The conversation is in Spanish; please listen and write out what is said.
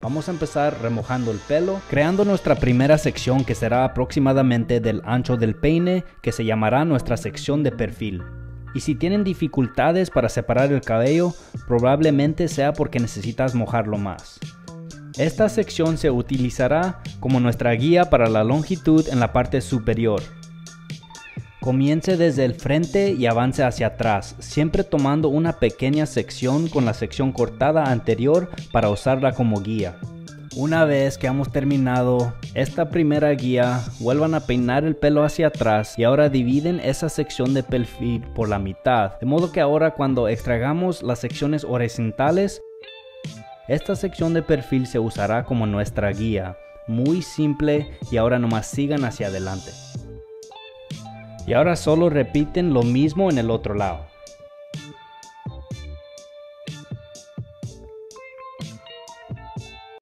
Vamos a empezar remojando el pelo, creando nuestra primera sección que será aproximadamente del ancho del peine, que se llamará nuestra sección de perfil. Y si tienen dificultades para separar el cabello, probablemente sea porque necesitas mojarlo más. Esta sección se utilizará como nuestra guía para la longitud en la parte superior. Comience desde el frente y avance hacia atrás, siempre tomando una pequeña sección con la sección cortada anterior para usarla como guía. Una vez que hemos terminado esta primera guía, vuelvan a peinar el pelo hacia atrás y ahora dividen esa sección de perfil por la mitad. De modo que ahora cuando extraigamos las secciones horizontales, esta sección de perfil se usará como nuestra guía. Muy simple y ahora nomás sigan hacia adelante. Y ahora solo repiten lo mismo en el otro lado.